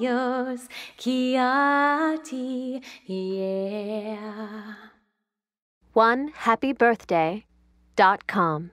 yours, Kiati, yeah. One happy birthday dot com.